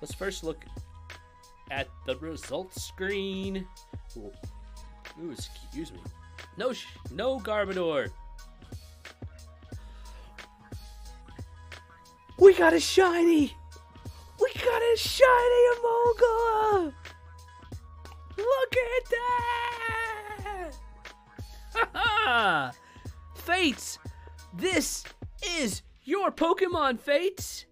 let's first look at the results screen. Ooh, Ooh excuse me. No, no Garbodor. We got a shiny. We got a shiny Emolga. Look at that! Ha ha! Fates, this is your Pokemon, Fates.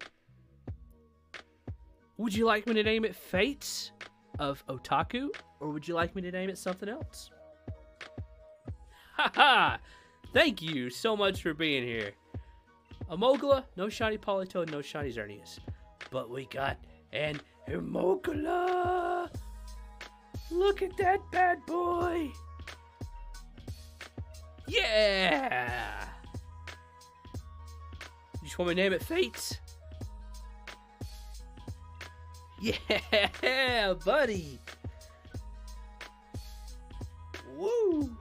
Would you like me to name it Fates of Otaku, or would you like me to name it something else? Ha ha! Thank you so much for being here. Emolga, no shiny Politoed, no shiny Xerneas. But we got an Emolga! Look at that bad boy! Yeah! You just want me to name it Fates? Yeah, buddy! Woo!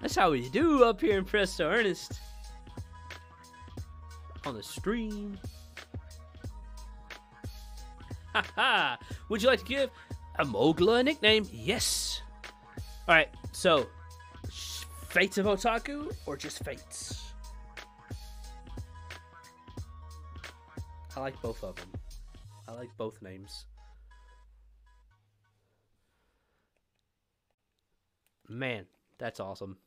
That's how we do up here in Presto Ernest. On the stream. Haha! Would you like to give Emolga a nickname? Yes! Alright, so Fates of Otaku or just Fates? I like both of them. I like both names. Man, that's awesome.